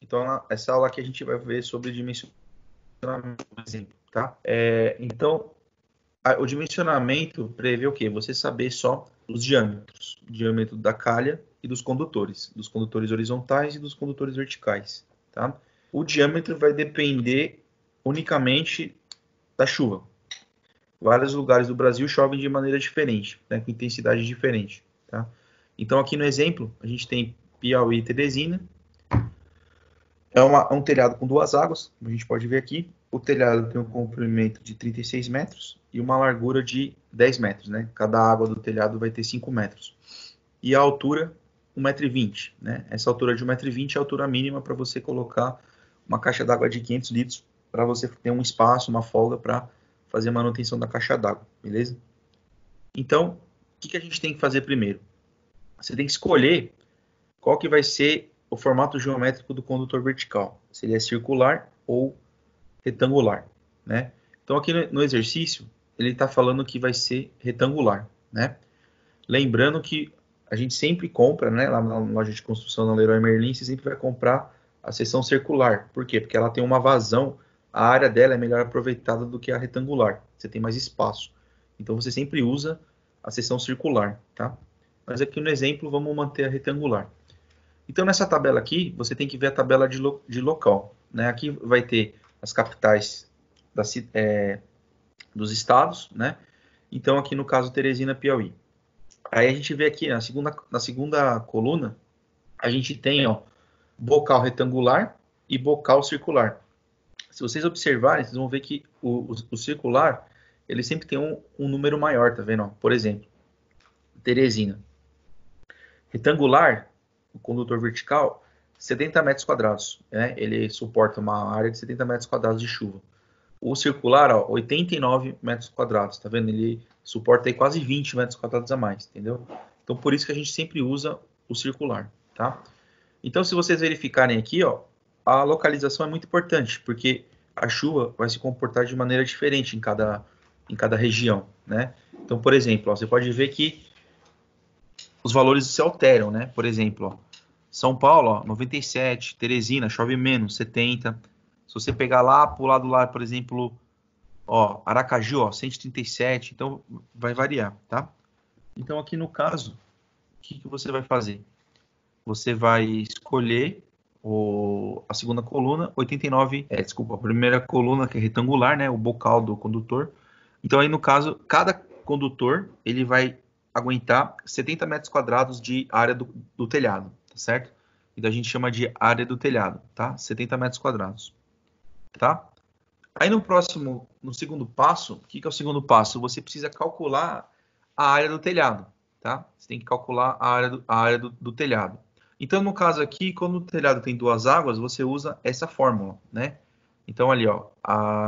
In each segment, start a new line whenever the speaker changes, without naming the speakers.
Então, essa aula aqui a gente vai ver sobre dimensionamento, por exemplo, tá? É, então, a, o dimensionamento prevê o quê? Você saber só os diâmetros, o diâmetro da calha e dos condutores, dos condutores horizontais e dos condutores verticais, tá? O diâmetro vai depender unicamente da chuva. Vários lugares do Brasil chovem de maneira diferente, né, com intensidade diferente, tá? Então, aqui no exemplo, a gente tem Piauí e Teresina, é, uma, um telhado com duas águas, como a gente pode ver aqui. O telhado tem um comprimento de 36 metros e uma largura de 10 metros, né? Cada água do telhado vai ter 5 metros. E a altura, 1,20m, né? Essa altura de 1,20m é a altura mínima para você colocar uma caixa d'água de 500 litros, para você ter um espaço, uma folga para fazer a manutenção da caixa d'água, beleza? Então, o que, que a gente tem que fazer primeiro? Você tem que escolher qual que vai ser o formato geométrico do condutor vertical, se ele é circular ou retangular, né? Então aqui no exercício ele está falando que vai ser retangular, né? Lembrando que a gente sempre compra, né, lá na loja de construção da Leroy Merlin, você sempre vai comprar a seção circular. Por quê? Porque ela tem uma vazão, a área dela é melhor aproveitada do que a retangular. Você tem mais espaço. Então você sempre usa a seção circular, tá? Mas aqui no exemplo vamos manter a retangular. Então, nessa tabela aqui, você tem que ver a tabela de, lo, de local. Né? Aqui vai ter as capitais da, é, dos estados, né? Então, aqui no caso, Teresina, Piauí. Aí a gente vê aqui, na segunda, na segunda coluna, a gente tem ó, bocal retangular e bocal circular. Se vocês observarem, vocês vão ver que o, o, o circular, ele sempre tem um, um número maior, tá vendo? Ó? Por exemplo, Teresina. Retangular, o condutor vertical, 70 metros quadrados. Né? Ele suporta uma área de 70 metros quadrados de chuva. O circular, ó, 89 metros quadrados, tá vendo? Ele suporta aí quase 20 metros quadrados a mais, entendeu? Então, por isso que a gente sempre usa o circular, tá? Então, se vocês verificarem aqui, ó, a localização é muito importante, porque a chuva vai se comportar de maneira diferente em cada, em cada região, né? Então, por exemplo, ó, você pode ver que os valores se alteram, né? Por exemplo, ó, São Paulo, ó, 97, Teresina, chove menos, 70. Se você pegar lá pro lado lá, por exemplo, ó, Aracaju, ó, 137, então vai variar, tá? Então aqui no caso, o que, que você vai fazer? Você vai escolher o, a segunda coluna, 89, é, desculpa, a primeira coluna que é retangular, né, o bocal do condutor. Então aí no caso, cada condutor, ele vai aguentar 70 metros quadrados de área do, do telhado, tá certo? Então a gente chama de área do telhado, tá? 70 metros quadrados, tá? Aí no próximo, no segundo passo, o que, que é o segundo passo? Você precisa calcular a área do telhado, tá? Você tem que calcular a área do, a área do, do telhado. Então, no caso aqui, quando o telhado tem duas águas, você usa essa fórmula, né? Então, ali, ó,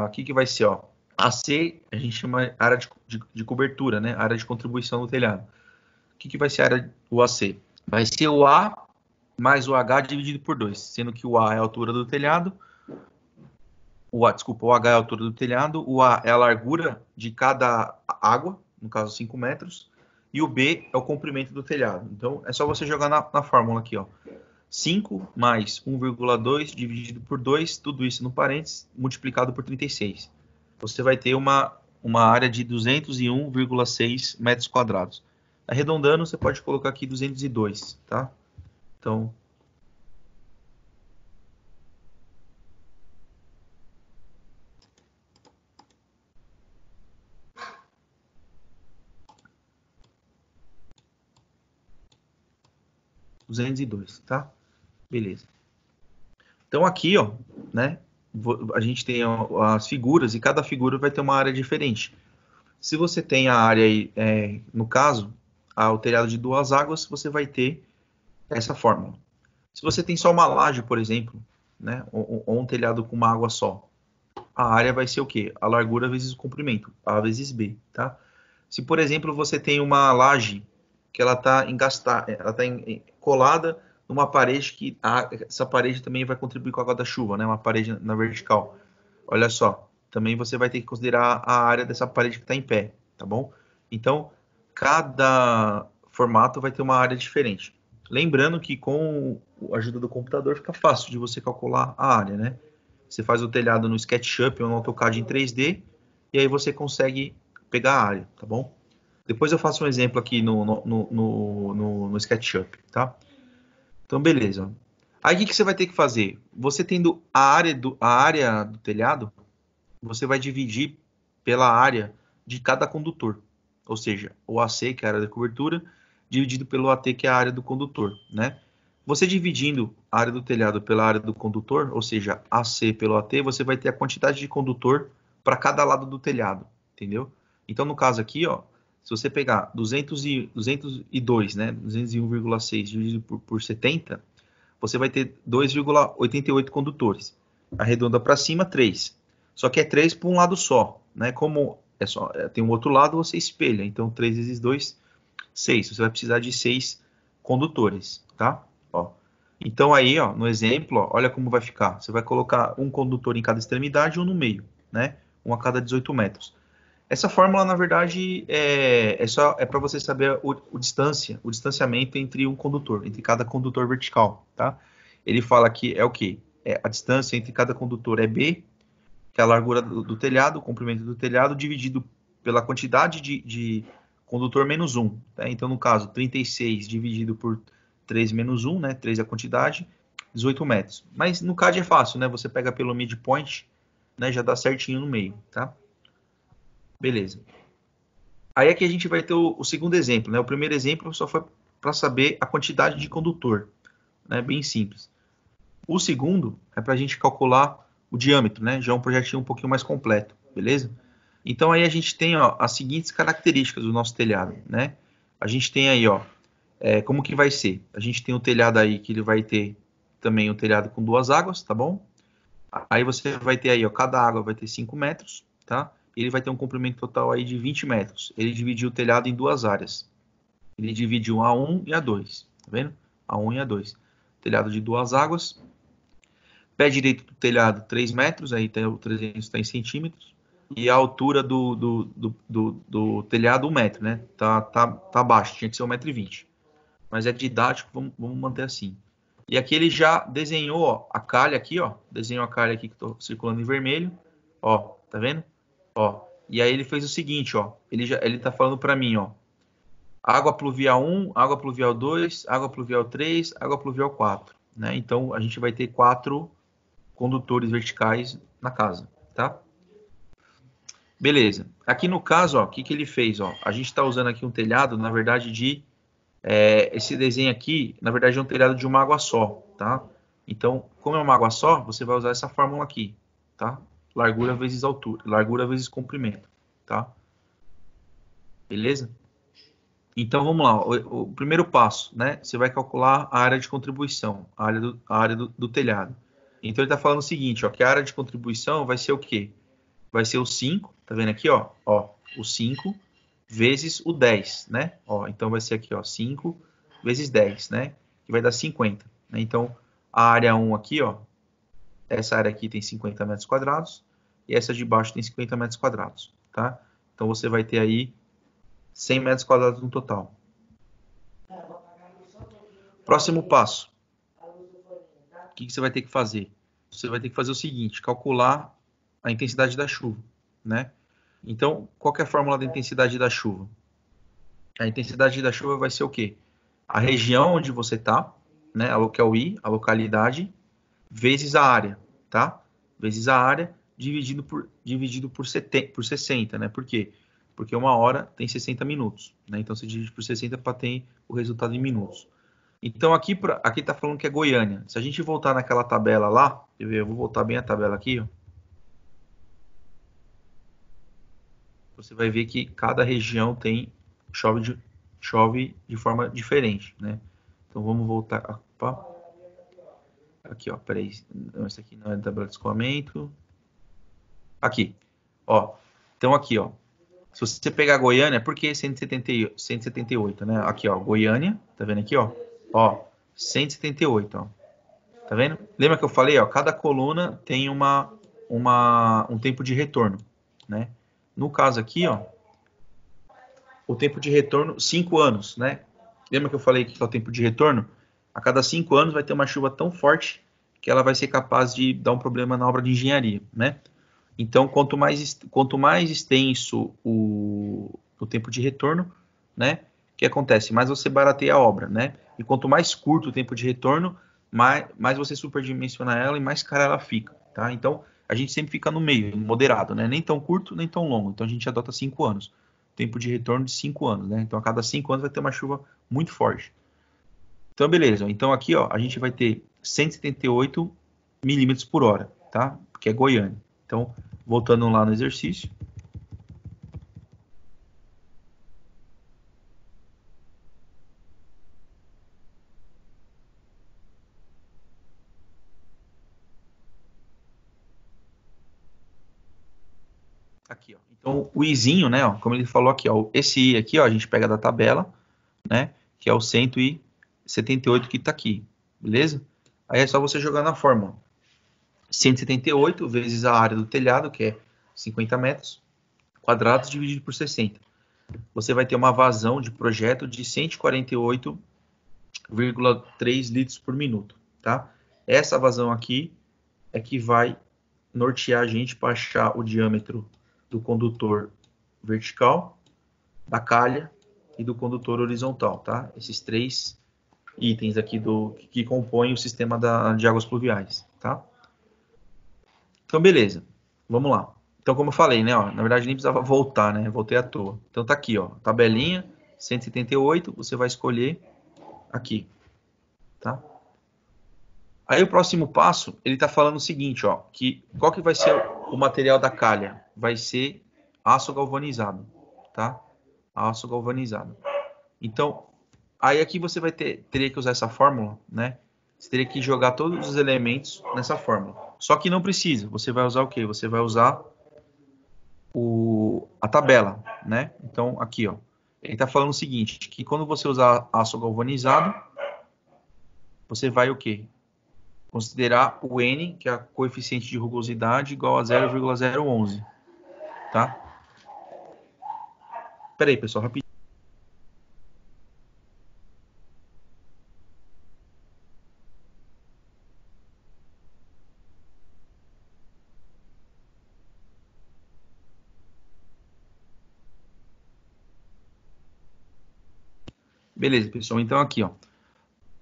o que, que vai ser, ó? AC a gente chama área de, de, de, cobertura, né? Área de contribuição do telhado. O que, que vai ser a área do AC? Vai ser o A mais o H dividido por 2, sendo que o A é a altura do telhado, o A, desculpa, o H é a altura do telhado, o A é a largura de cada água, no caso 5 metros, e o B é o comprimento do telhado. Então, é só você jogar na, na fórmula aqui, ó. 5 mais 1,2 dividido por 2, tudo isso no parênteses, multiplicado por 36 você vai ter uma, uma área de 201,6 metros quadrados. Arredondando, você pode colocar aqui 202, tá? Então, duzentos e dois, tá? Beleza. Então aqui, ó, né? A gente tem as figuras e cada figura vai ter uma área diferente. Se você tem a área, é, no caso, o telhado de duas águas, você vai ter essa fórmula. Se você tem só uma laje, por exemplo, né, ou, ou, um telhado com uma água só, a área vai ser o quê? A largura vezes o comprimento, A vezes B, tá? Se, por exemplo, você tem uma laje que ela está ela está colada numa parede que a, essa parede também vai contribuir com a água da chuva, né? Uma parede na vertical. Olha só, também você vai ter que considerar a área dessa parede que está em pé, tá bom? Então, cada formato vai ter uma área diferente. Lembrando que com a ajuda do computador fica fácil de você calcular a área, né? Você faz o telhado no SketchUp ou no AutoCAD em 3D e aí você consegue pegar a área, tá bom? Depois eu faço um exemplo aqui no, no, no, no, no SketchUp, tá? Então, beleza. Aí o que, que, você vai ter que fazer? Você tendo a área, do, a área do telhado, você vai dividir pela área de cada condutor. Ou seja, o AC, que é a área da cobertura, dividido pelo AT, que é a área do condutor, né? Você dividindo a área do telhado pela área do condutor, ou seja, AC pelo AT, você vai ter a quantidade de condutor para cada lado do telhado, entendeu? Então, no caso aqui, ó, se você pegar 200 e, 202, né, 201,6 dividido por, por 70, você vai ter 2,88 condutores. Arredonda para cima, 3. Só que é 3 para um lado só, né? Como é só, é, tem um outro lado, você espelha. Então, 3 vezes 2, 6. Você vai precisar de 6 condutores, tá? Ó. Então, aí, ó, no exemplo, ó, olha como vai ficar. Você vai colocar um condutor em cada extremidade e um no meio, né? Um a cada 18 metros. Essa fórmula, na verdade, é, é só é para você saber o, o, distância, o distanciamento entre um condutor, entre cada condutor vertical, tá? Ele fala que é o que? É, a distância entre cada condutor é B, que é a largura do, do telhado, o comprimento do telhado, dividido pela quantidade de, de condutor menos 1. Tá? Então, no caso, 36 dividido por 3 menos 1, né? 3 é a quantidade, 18 metros. Mas no CAD é fácil, né? Você pega pelo midpoint, né? Já dá certinho no meio, tá? Beleza. Aí aqui a gente vai ter o, o segundo exemplo, né? O primeiro exemplo só foi para saber a quantidade de condutor, né? Bem simples. O segundo é para a gente calcular o diâmetro, né? Já é um projetinho um pouquinho mais completo, beleza? Então aí a gente tem ó, as seguintes características do nosso telhado, né? A gente tem aí, ó, é, como que vai ser? A gente tem o telhado aí que ele vai ter também o telhado com duas águas, tá bom? Aí você vai ter aí, ó, cada água vai ter 5 metros, tá? Ele vai ter um comprimento total aí de 20 metros. Ele dividiu o telhado em duas áreas. Ele dividiu A1 e A2, tá vendo? A1 e A2. Telhado de duas águas. Pé direito do telhado, 3 metros, aí tem o 300 está em centímetros. E a altura do, do, do, do, do telhado, 1 metro, né? Tá, tá, tá baixo, tinha que ser 1,20m. Mas é didático, vamos, vamos manter assim. E aqui ele já desenhou ó, a calha aqui, ó. Desenhou a calha aqui que estou circulando em vermelho. Ó, tá vendo? Ó, e aí ele fez o seguinte, ó. Ele já ele tá falando para mim, ó. Água pluvial 1, água pluvial 2, água pluvial 3, água pluvial 4, né? Então a gente vai ter quatro condutores verticais na casa, tá? Beleza. Aqui no caso, ó, o que, que ele fez, ó? A gente está usando aqui um telhado, na verdade, de é, esse desenho aqui, na verdade, é um telhado de uma água só, tá? Então, como é uma água só, você vai usar essa fórmula aqui, tá? Largura vezes altura, largura vezes comprimento, tá? Beleza? Então vamos lá, o, o, primeiro passo, né? Você vai calcular a área de contribuição, a área do, a área do, do telhado. Então ele está falando o seguinte, ó, que a área de contribuição vai ser o quê? Vai ser o 5, tá vendo aqui, ó? Ó, o 5 vezes o 10, né? Ó, então vai ser aqui, ó, 5 vezes 10, né? Que vai dar 50. Né? Então, a área 1 aqui, ó, essa área aqui tem 50 metros quadrados e essa de baixo tem 50 metros quadrados, tá? Então você vai ter aí 100 metros quadrados no total. Próximo passo. O que, você vai ter que fazer? Você vai ter que fazer o seguinte, calcular a intensidade da chuva, né? Então, qual é a fórmula da intensidade da chuva? A intensidade da chuva vai ser o quê? A região onde você está, né? Que é o I, a localidade, vezes a área, tá? Vezes a área dividido por, dividido por, 70, por 60, né? Por quê? Porque uma hora tem 60 minutos, né? Então você divide por 60 para ter o resultado em minutos. Então aqui pra, aqui tá falando que é Goiânia. Se a gente voltar naquela tabela lá, eu, vou voltar bem a tabela aqui, ó. Você vai ver que cada região tem chove de, chove de forma diferente, né? Então vamos voltar. Opa. Aqui, ó, peraí. Não, esse aqui não é tabela de escoamento. Aqui, ó. Então aqui, ó. Se você pegar Goiânia, por que 178, 178, né? Aqui, ó, Goiânia, tá vendo aqui, ó? Ó, 178, ó. Tá vendo? Lembra que eu falei, ó, cada coluna tem uma, uma um tempo de retorno, né? No caso aqui, ó, o tempo de retorno, 5 anos, né? Lembra que eu falei que é o tempo de retorno? A cada cinco anos vai ter uma chuva tão forte que ela vai ser capaz de dar um problema na obra de engenharia, né? Então, quanto mais, quanto mais extenso o, o tempo de retorno, né? O que acontece? Mais você barateia a obra, né? E quanto mais curto o tempo de retorno, mais, mais você superdimensiona ela e mais cara ela fica, tá? Então, a gente sempre fica no meio, moderado, né? Nem tão curto, nem tão longo. Então, a gente adota cinco anos. Tempo de retorno de cinco anos, né? Então, a cada cinco anos vai ter uma chuva muito forte. Então, beleza. Então, aqui, ó, a gente vai ter 178 milímetros por hora, tá? Que é Goiânia. Então, voltando lá no exercício. Aqui, ó. Então, o izinho, né, ó, como ele falou aqui, ó, esse i aqui, ó, a gente pega da tabela, né, que é o 178 que está aqui, beleza? Aí é só você jogar na fórmula. 178 vezes a área do telhado, que é 50 metros quadrados, dividido por 60. Você vai ter uma vazão de projeto de 148,3 litros por minuto, tá? Essa vazão aqui é que vai nortear a gente para achar o diâmetro do condutor vertical, da calha e do condutor horizontal, tá? Esses três itens aqui do que compõem o sistema da, de águas pluviais, tá? Então, beleza. Vamos lá. Então, como eu falei, né, ó, na verdade nem precisava voltar, né? Voltei à toa. Então tá aqui, ó, tabelinha 178, você vai escolher aqui, tá? Aí o próximo passo, ele tá falando o seguinte, ó, que qual que vai ser o material da calha? Vai ser aço galvanizado, tá? Aço galvanizado. Então, aí aqui você vai ter, teria que usar essa fórmula, né? Você teria que jogar todos os elementos nessa fórmula. Só que não precisa. Você vai usar o quê? Você vai usar o, a tabela, né? Então, aqui, ó. Ele está falando o seguinte, que quando você usar aço galvanizado, você vai o quê? Considerar o N, que é a coeficiente de rugosidade, igual a 0,011, tá? Pera aí, pessoal, rapidinho. Beleza, pessoal. Então aqui, ó.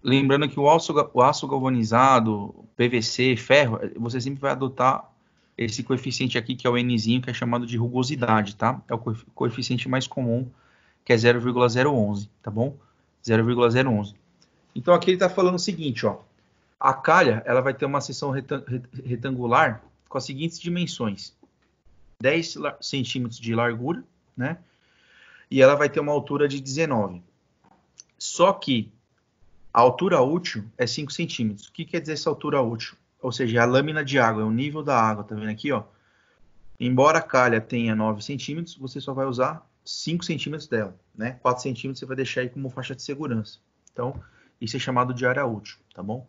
Lembrando que o aço, o aço galvanizado, PVC, ferro, você sempre vai adotar esse coeficiente aqui, que é o Nzinho, que é chamado de rugosidade, tá? É o coeficiente mais comum, que é 0,011, tá bom? 0,011. Então aqui ele está falando o seguinte, ó. A calha, ela vai ter uma seção retangular com as seguintes dimensões. 10 centímetros de largura, né? E ela vai ter uma altura de 19 só que a altura útil é 5 centímetros. O que quer dizer essa altura útil? Ou seja, é a lâmina de água, é o nível da água, tá vendo aqui, ó? Embora a calha tenha 9 centímetros, você só vai usar 5 centímetros dela, né? 4 centímetros você vai deixar aí como faixa de segurança. Então, isso é chamado de área útil, tá bom?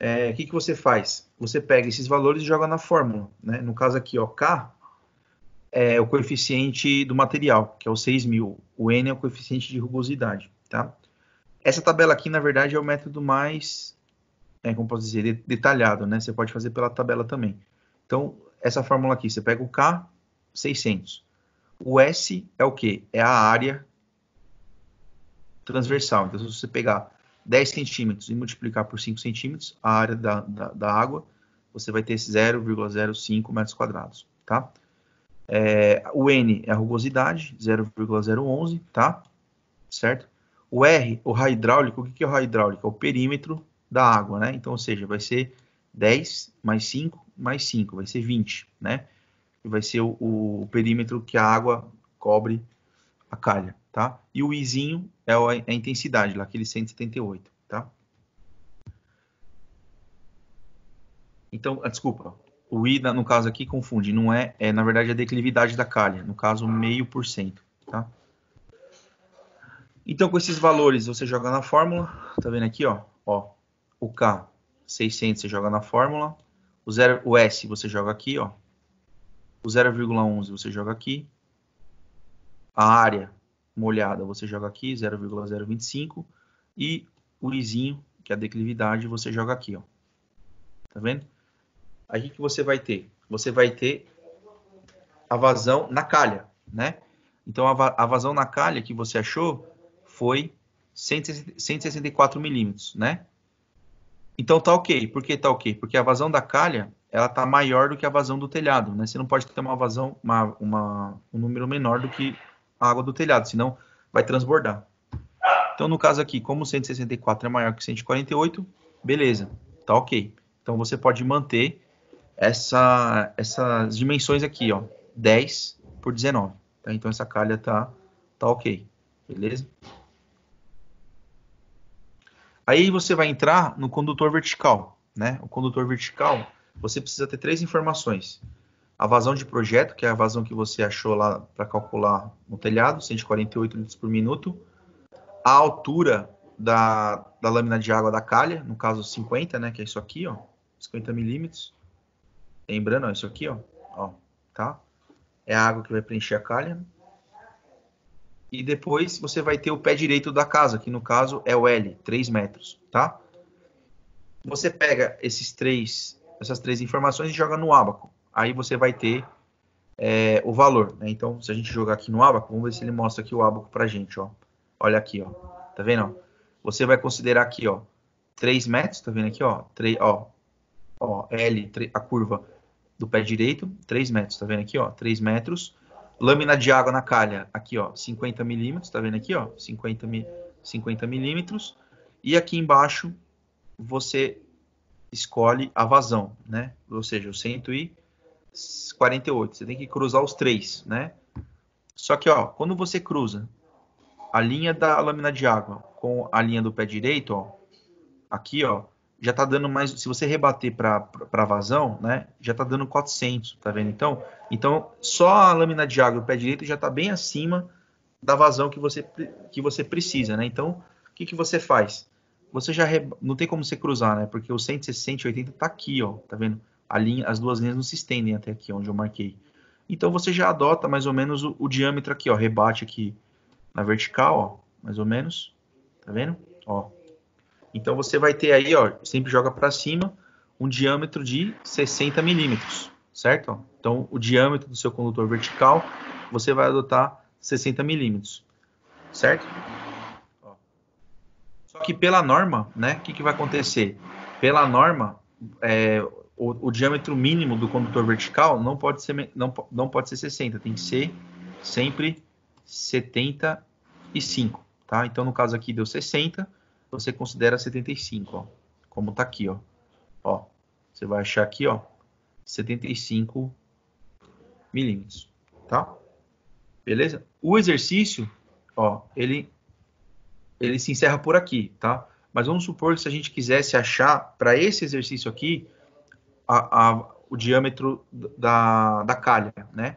É, o que, que você faz? Você pega esses valores e joga na fórmula, né? No caso aqui, ó, K é o coeficiente do material, que é o 6.000. O N é o coeficiente de rugosidade, tá? Essa tabela aqui, na verdade, é o método mais, é, como posso dizer, detalhado, né? Você pode fazer pela tabela também. Então, essa fórmula aqui, você pega o K, 600. O S é o quê? É a área transversal. Então, se você pegar 10 centímetros e multiplicar por 5 centímetros, a área da, da, da água, você vai ter 0,05 metros quadrados, tá? É, o N é a rugosidade, 0,011, tá? Certo? O R, o raio hidráulico, o que é o raio hidráulico? É o perímetro da água, né? Então, ou seja, vai ser 10 mais 5 mais 5, vai ser 20, né? E vai ser o, o perímetro que a água cobre a calha, tá? E o Izinho é a, é a intensidade, lá, aquele 178, tá? Então, ah, desculpa, o I, no caso aqui, confunde, não é, é na verdade, a declividade da calha, no caso, meio por cento? Então, com esses valores, você joga na fórmula. Tá vendo aqui, ó? ó o K, 600, você joga na fórmula. O, zero, o S, você joga aqui, ó. O 0,11 você joga aqui. A área molhada você joga aqui, 0,025. E o Izinho, que é a declividade, você joga aqui, ó. Tá vendo? Aí o que você vai ter? Você vai ter a vazão na calha, né? Então a, vazão na calha que você achou foi 164 milímetros, né? Então tá ok. Por que tá ok? Porque a vazão da calha ela tá maior do que a vazão do telhado, né? Você não pode ter uma vazão, uma, uma, um número menor do que a água do telhado, senão vai transbordar. Então no caso aqui, como 164 é maior que 148, beleza, tá ok. Então você pode manter essa, essas dimensões aqui, ó, 10 por 19. Tá? Então essa calha tá, tá ok, beleza? Aí você vai entrar no condutor vertical, né? O condutor vertical, você precisa ter três informações. A vazão de projeto, que é a vazão que você achou lá para calcular no telhado, 148 litros por minuto. A altura da, da lâmina de água da calha, no caso 50, né? Que é isso aqui, ó. 50 milímetros. Lembrando, ó, isso aqui, ó. ó. Tá? É a água que vai preencher a calha e depois você vai ter o pé direito da casa, que no caso é o L, 3 metros, tá? Você pega esses três, essas três informações e joga no abaco. Aí você vai ter é, o valor, né? Então, se a gente jogar aqui no abaco, vamos ver se ele mostra aqui o abaco pra gente, ó. Olha aqui, ó. Tá vendo? Você vai considerar aqui, ó, 3 metros, tá vendo aqui, ó? 3, ó, ó, L, a curva do pé direito, 3 metros, tá vendo aqui, ó? 3 metros Lâmina de água na calha, aqui ó, 50 milímetros, tá vendo aqui ó, 50, mi, 50 milímetros. E aqui embaixo você escolhe a vazão, né? Ou seja, o 148. Você tem que cruzar os três, né? Só que ó, quando você cruza a linha da lâmina de água com a linha do pé direito, ó, aqui ó, já tá dando mais, se você rebater para vazão, né, já tá dando 400, tá vendo? Então, então só a lâmina de água do pé direito já tá bem acima da vazão que você, que você precisa, né? Então, o que, que você faz? Você já não tem como você cruzar, né? Porque o 160 e 80 tá aqui, ó, tá vendo? A linha, as duas linhas não se estendem até aqui onde eu marquei. Então você já adota mais ou menos o, o diâmetro aqui, ó, rebate aqui na vertical, ó, mais ou menos, tá vendo? Ó, então você vai ter aí, ó, sempre joga para cima, um diâmetro de 60 milímetros, certo? Então o diâmetro do seu condutor vertical você vai adotar 60 milímetros, certo? Só que pela norma, né? O que, que vai acontecer? Pela norma, é, o, o, diâmetro mínimo do condutor vertical não pode ser não, não pode ser 60, tem que ser sempre 75, tá? Então no caso aqui deu 60 você considera 75, ó. Como tá aqui, ó. Ó, você vai achar aqui, ó, 75 milímetros, tá? Beleza? O exercício, ó, ele ele se encerra por aqui, tá? Mas vamos supor que se a gente quisesse achar para esse exercício aqui a, a, o diâmetro da, da calha, né?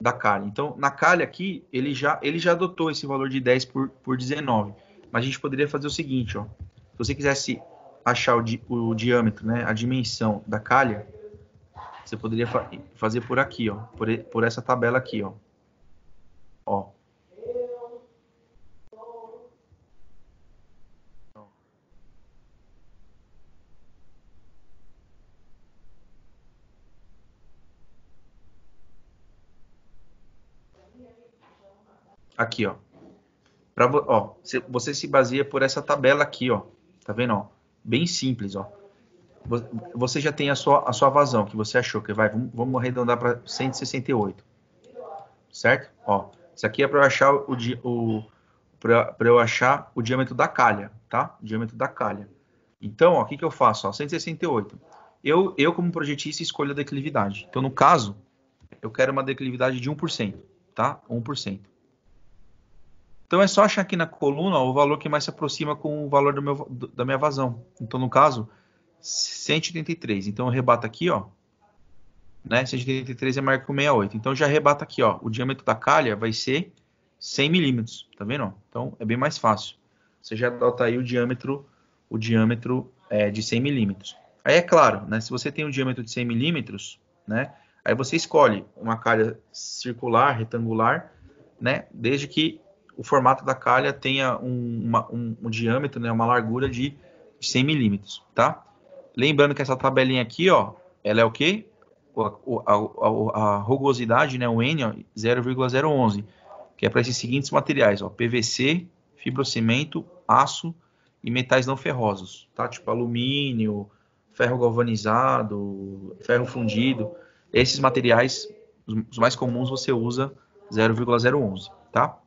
Da calha. Então, na calha aqui, ele já, ele já adotou esse valor de 10 por, por 19. Mas a gente poderia fazer o seguinte, ó. Se você quisesse achar o, di o diâmetro, né, a dimensão da calha, você poderia fa fazer por aqui, ó, por, por essa tabela aqui, ó. Ó. Aqui, ó. Pra, ó, você se baseia por essa tabela aqui, ó. Tá vendo, ó? Bem simples, ó. Você já tem a sua, a sua vazão que você achou que vai. Vamos, vamos arredondar para 168. Certo? Ó, isso aqui é para eu achar o, o para eu achar o diâmetro da calha, tá? O diâmetro da calha. Então, ó, o que, que eu faço? Ó, 168. Eu, eu, como projetista, escolho a declividade. Então, no caso, eu quero uma declividade de 1%, tá? 1%. Então é só achar aqui na coluna ó, o valor que mais se aproxima com o valor meu, do, da minha vazão. Então, no caso, 183. Então eu rebato aqui, ó. Né? 183 é maior que o 68. Então já rebata aqui, ó. O diâmetro da calha vai ser 100 milímetros. Tá vendo? Então é bem mais fácil. Você já adota aí o diâmetro, o diâmetro é, de 100 milímetros. Aí é claro, né? Se você tem um diâmetro de 100 milímetros, né? Aí você escolhe uma calha circular, retangular, né? Desde que o formato da calha tenha um, uma, um, um diâmetro, né, uma largura de de 100 milímetros, tá? Lembrando que essa tabelinha aqui, ó, ela é o quê? A, a, a, a rugosidade, né, o N, 0,011, que é para esses seguintes materiais, ó, PVC, fibrocimento, aço e metais não ferrosos, tá? Tipo alumínio, ferro galvanizado, ferro fundido. Esses materiais, os mais comuns, você usa 0,011, tá?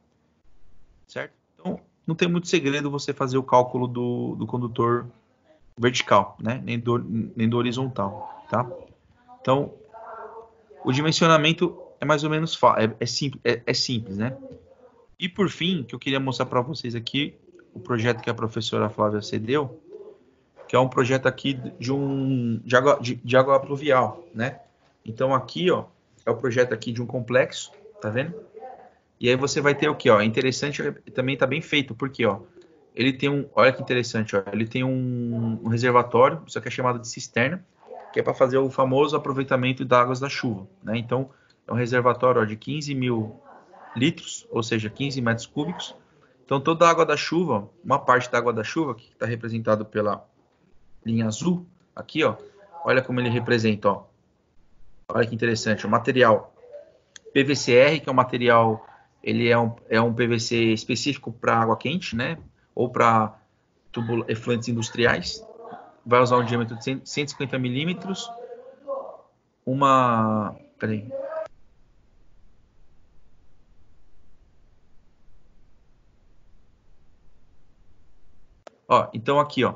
Certo? Então, não tem muito segredo você fazer o cálculo do, do condutor vertical, né? Nem do, nem do horizontal, tá? Então, o dimensionamento é mais ou menos é, é, simples, é, é simples, né? E por fim, que eu queria mostrar para vocês aqui o projeto que a professora Flávia cedeu, que é um projeto aqui de um de água, de, de água pluvial, né? Então aqui, ó, é o projeto aqui de um complexo, tá vendo? E aí você vai ter o que, ó? É interessante, também tá bem feito, porque, ó, ele tem um, olha que interessante, ó, ele tem um, um reservatório, isso aqui é chamado de cisterna, que é para fazer o famoso aproveitamento das águas da chuva, né? Então, é um reservatório ó, de 15 mil litros, ou seja, 15 metros cúbicos. Então, toda a água da chuva, uma parte da água da chuva, que está representado pela linha azul, aqui, ó, olha como ele representa, ó. Olha que interessante, o material PVCR, que é um material, ele é um, é um PVC específico para água quente, né? Ou para efluentes industriais. Vai usar um diâmetro de 150 milímetros. Uma. Peraí. Ó, então aqui, ó.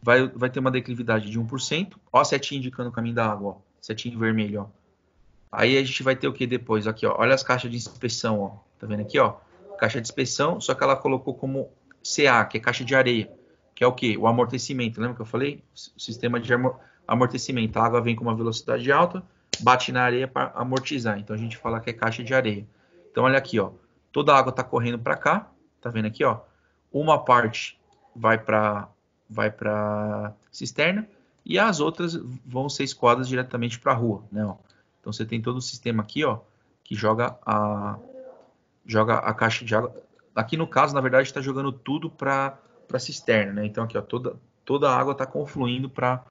Vai, vai ter uma declividade de 1%. Ó a setinha indicando o caminho da água, ó. Setinha vermelho, ó. Aí a gente vai ter o que depois? Aqui, ó. Olha as caixas de inspeção, ó. Tá vendo aqui, ó? Caixa de inspeção, só que ela colocou como CA, que é caixa de areia. Que é o que? O amortecimento. Lembra que eu falei? O sistema de amortecimento. A água vem com uma velocidade alta, bate na areia para amortizar. Então a gente fala que é caixa de areia. Então olha aqui, ó. Toda a água está correndo para cá. Tá vendo aqui, ó? Uma parte vai para vai para cisterna e as outras vão ser escoadas diretamente para a rua, né? Ó. Então você tem todo o sistema aqui, ó, que joga a joga a caixa de água. Aqui no caso, na verdade, está jogando tudo para para cisterna, né? Então aqui, ó, toda toda a água está confluindo para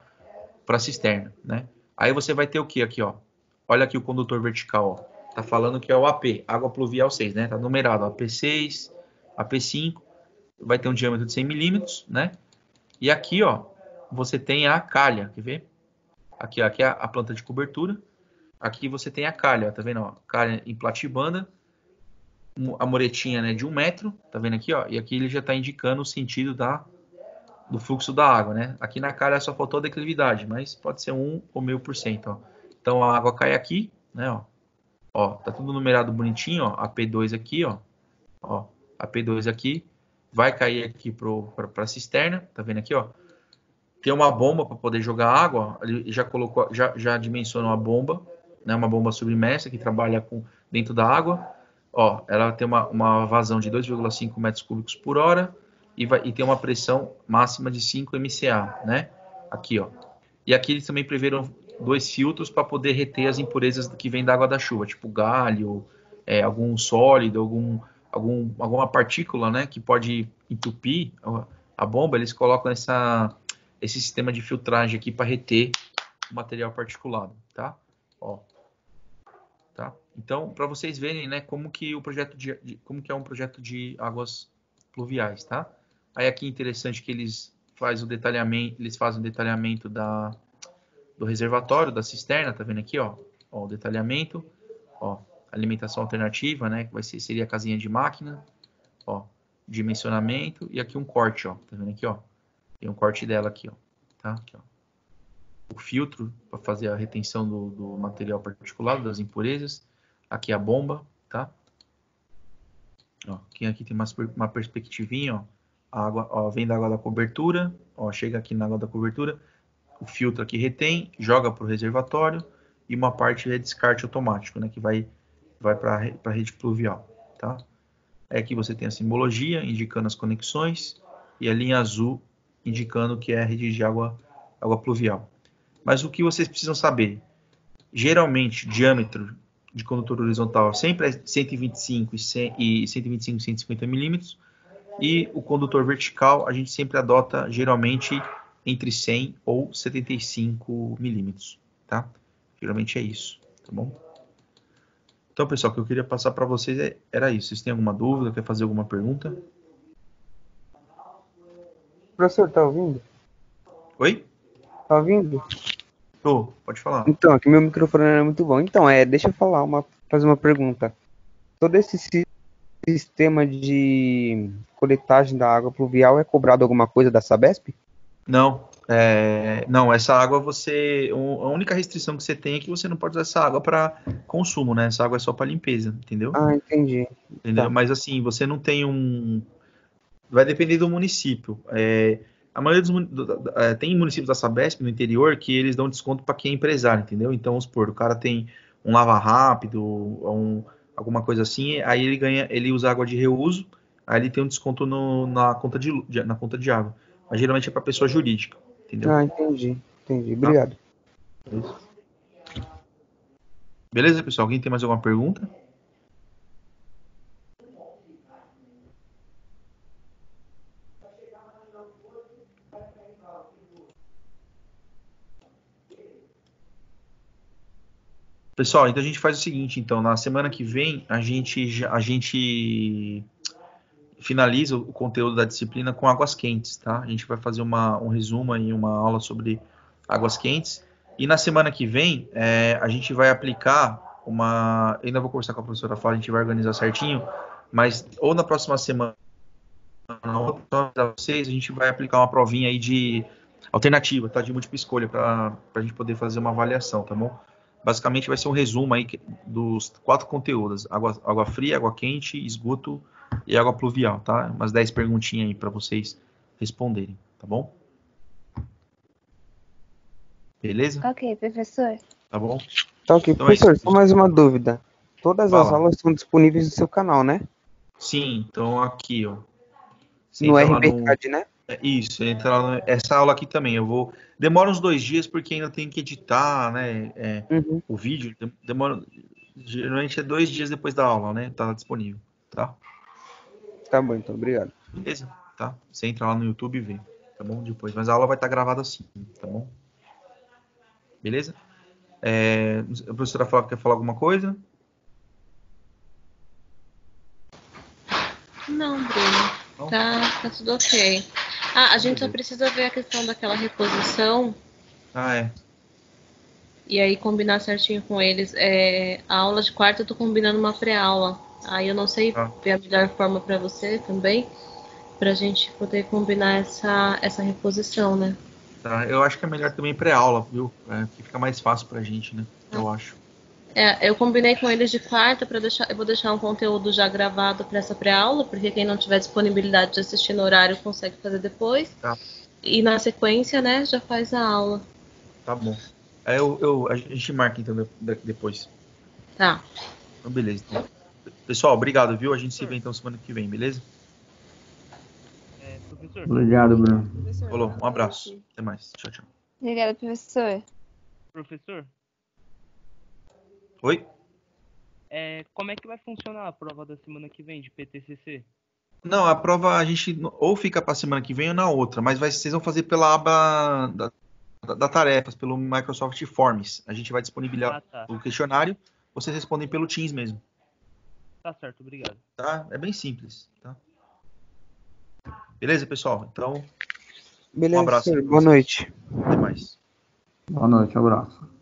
para cisterna, né? Aí você vai ter o que aqui, ó? Olha aqui o condutor vertical, ó. Tá falando que é o AP, água pluvial 6, né? Tá numerado, AP6, AP5, vai ter um diâmetro de 100 milímetros, né? E aqui, ó, você tem a calha, quer ver? Aqui, ó, aqui é a planta de cobertura. Aqui você tem a calha, tá vendo? Ó, calha em platibanda, a moretinha né, de um metro, tá vendo aqui, ó? E aqui ele já está indicando o sentido da, do fluxo da água, né? Aqui na calha só faltou a declividade, mas pode ser um ou meio por cento, ó. Então a água cai aqui, né, ó. Ó, tá tudo numerado bonitinho, ó. A P2 aqui, ó. Ó, a P2 aqui vai cair aqui para a cisterna, tá vendo aqui, ó? Tem uma bomba para poder jogar água, ele já colocou, já, já dimensionou a bomba, né? Uma bomba submersa que trabalha com dentro da água. Ó, ela tem uma, uma vazão de 2,5 metros cúbicos por hora e, vai, e tem uma pressão máxima de 5 MCA, né? Aqui, ó. E aqui eles também preveram dois filtros para poder reter as impurezas que vêm da água da chuva, tipo galho, é, algum sólido, algum algum, alguma partícula, né, que pode entupir a bomba, eles colocam essa, esse sistema de filtragem aqui para reter o material particulado, tá? Ó? Então, para vocês verem, né, como que o projeto de, de, como que é um projeto de águas pluviais, tá? Aí aqui interessante que eles faz o detalhamento, eles fazem o detalhamento da do reservatório, da cisterna, tá vendo aqui, ó? Ó, o detalhamento, ó, alimentação alternativa, né? Que vai ser, seria a casinha de máquina, ó, dimensionamento e aqui um corte, ó. Tá vendo aqui, ó? Tem um corte dela aqui, ó. Tá? Aqui, ó. O filtro para fazer a retenção do, do, material particulado, das impurezas. Aqui a bomba, tá? Ó, aqui, aqui tem uma, uma perspectivinha, ó. A água, ó, vem da água da cobertura, ó, chega aqui na água da cobertura, o filtro aqui retém, joga para o reservatório e uma parte é descarte automático, né, que vai vai para a rede pluvial, tá? Aqui você tem a simbologia indicando as conexões e a linha azul indicando que é a rede de água, água pluvial. Mas o que vocês precisam saber? Geralmente, diâmetro de condutor horizontal sempre é 125 e 125 150 milímetros E o condutor vertical a gente sempre adota geralmente entre 100 ou 75 milímetros, tá? Geralmente é isso, tá bom? Então, pessoal, o que eu queria passar para vocês é, era isso. Vocês têm alguma dúvida? Quer fazer alguma pergunta?
Professor, tá ouvindo?
Oi?
Tá ouvindo?
Tô, pode falar.
Então, aqui meu microfone não é muito bom. Então, é, deixa eu falar uma, fazer uma pergunta. Todo esse sistema de coletagem da água pluvial é cobrado alguma coisa da Sabesp?
Não, é, não, essa água você. A única restrição que você tem é que você não pode usar essa água para consumo, né? Essa água é só para limpeza, entendeu?
Ah, entendi.
Entendeu? Tá. Mas assim, você não tem um. Vai depender do município. É, a maioria dos do, é, tem municípios da Sabesp no interior que eles dão desconto para quem é empresário, entendeu? Então, vamos supor, o cara tem um lava rápido, um, alguma coisa assim, aí ele ganha, ele usa água de reuso, aí ele tem um desconto no, na, conta de, na conta de água. Mas geralmente é para pessoa jurídica, entendeu?
Ah, entendi, entendi. Obrigado.
Tá. Beleza, pessoal? Alguém tem mais alguma pergunta? Pessoal, então a gente faz o seguinte, então, na semana que vem a gente a gente finaliza o conteúdo da disciplina com águas quentes, tá? A gente vai fazer uma, um resumo e uma aula sobre águas quentes. E na semana que vem é, a gente vai aplicar uma. Eu ainda vou conversar com a professora Fala, a gente vai organizar certinho, mas ou na próxima semana ou para vocês, a gente vai aplicar uma provinha aí de alternativa, tá? De múltipla escolha para a gente poder fazer uma avaliação, tá bom? Basicamente vai ser um resumo aí dos quatro conteúdos: água, água fria, água quente, esgoto e água pluvial, tá? Umas 10 perguntinhas aí para vocês responderem, tá bom? Beleza?
Ok, professor.
Tá bom?
Tá ok, então é professor, é só mais uma dúvida. Todas Fala. as aulas estão disponíveis no seu canal, né?
Sim, então aqui, ó.
Você no RBCAD, no... né?
É, isso, entra essa aula aqui também. Eu vou. Demora uns dois dias porque ainda tem que editar, né? É, uhum. O vídeo demora. Geralmente é dois dias depois da aula, né? Tá disponível, tá?
Tá bom, então, obrigado.
Beleza, tá? Você entra lá no YouTube e vê, tá bom? Depois. Mas a aula vai estar gravada assim, tá bom? Beleza? É, a professora Flávia quer falar alguma coisa?
Não, Bruno. Não? Tá, tá tudo ok. Ah, a gente só precisa ver a questão daquela reposição.
Ah, é.
E aí combinar certinho com eles. É, a aula de quarta eu tô combinando uma pré-aula. Aí eu não sei ah. ver a melhor forma para você também, pra gente poder combinar essa, essa reposição, né?
Tá, eu acho que é melhor também pré-aula, viu? É, que fica mais fácil pra gente, né? Ah. Eu acho.
É, eu combinei com eles de quarta para deixar, eu vou deixar um conteúdo já gravado para essa pré-aula, porque quem não tiver disponibilidade de assistir no horário consegue fazer depois.
Tá.
E na sequência, né, já faz a aula.
Tá bom. Aí eu, eu, a gente marca então depois.
Tá.
Então, beleza. Então. Pessoal, obrigado, viu? A gente se vê então semana que vem, beleza?
É, obrigado, Bruno.
Falou, um abraço. Até mais. Tchau, tchau.
Obrigada, professor.
Professor?
Oi?
É, como é que vai funcionar a prova da semana que vem de PTCC?
Não, a prova a gente ou fica para semana que vem ou na outra, mas vai, vocês vão fazer pela aba da, da, da tarefas, pelo Microsoft Forms. A gente vai disponibilizar ah, tá. o questionário, vocês respondem pelo Teams mesmo.
Tá certo, obrigado.
Tá? É bem simples, tá? Beleza, pessoal? Então,
Beleza, um abraço. Boa noite.
Até mais.
Boa noite, um abraço.